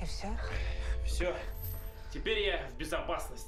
И все? Все, теперь я в безопасности.